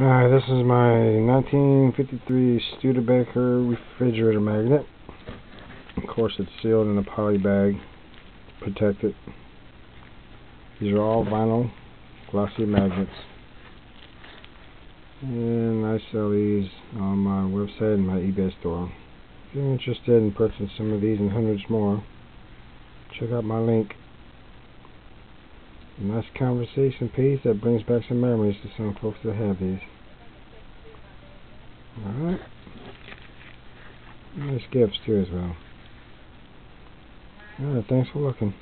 Alright, this is my 1953 Studebaker refrigerator magnet. Of course it's sealed in a poly bag, protected. These are all vinyl glossy magnets. And I sell these on my website and my eBay store. If you're interested in purchasing some of these and hundreds more, check out my link. Nice conversation piece that brings back some memories to some folks that have these. Alright. Nice gifts too as well. Alright, thanks for looking.